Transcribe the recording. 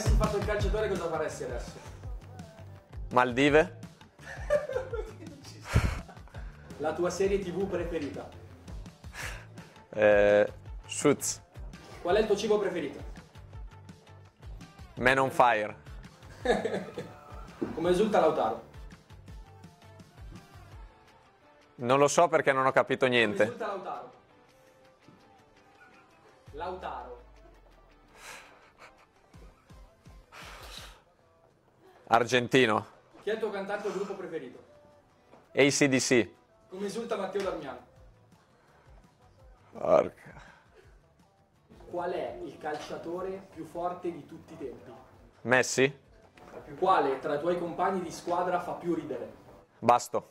calciatore cosa faresti adesso? Maldive? La tua serie tv preferita? Eh, Suits. Qual è il tuo cibo preferito? Man on Fire. Come risulta Lautaro? Non lo so perché non ho capito Come niente. risulta Lautaro? Lautaro. Argentino. Chi è il tuo cantante o gruppo preferito? ACDC. Come risulta Matteo Darmiano? Porca. Qual è il calciatore più forte di tutti i tempi? Messi? Quale tra i tuoi compagni di squadra fa più ridere? Basto.